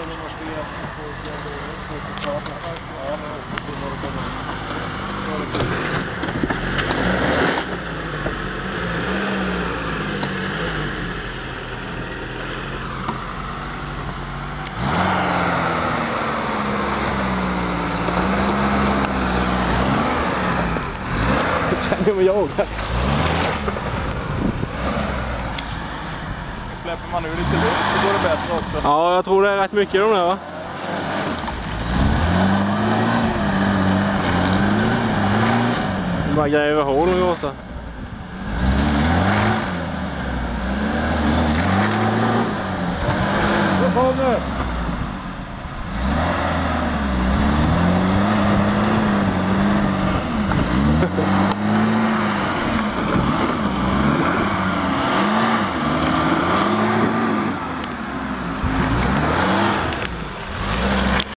надо немножко ясно. Jag kommer ihåg det. släpper man ur lite luft så går det bättre också. Ja, jag tror det är rätt mycket i de där va? De bara gräver hål och gasar. Då kommer!